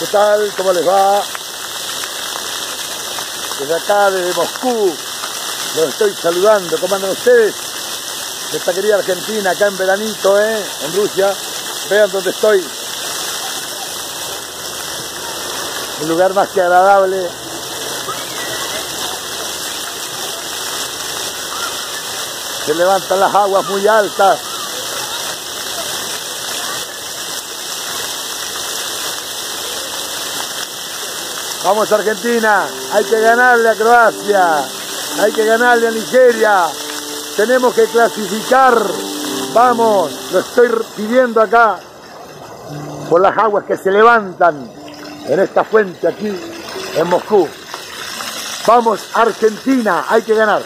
¿Qué tal? ¿Cómo les va? Desde acá, desde Moscú, los estoy saludando. ¿Cómo andan ustedes? De esta querida Argentina, acá en veranito, ¿eh? En Rusia. Vean dónde estoy. Un lugar más que agradable. Se levantan las aguas muy altas. Vamos Argentina, hay que ganarle a Croacia, hay que ganarle a Nigeria, tenemos que clasificar, vamos, lo estoy pidiendo acá por las aguas que se levantan en esta fuente aquí en Moscú. Vamos Argentina, hay que ganar.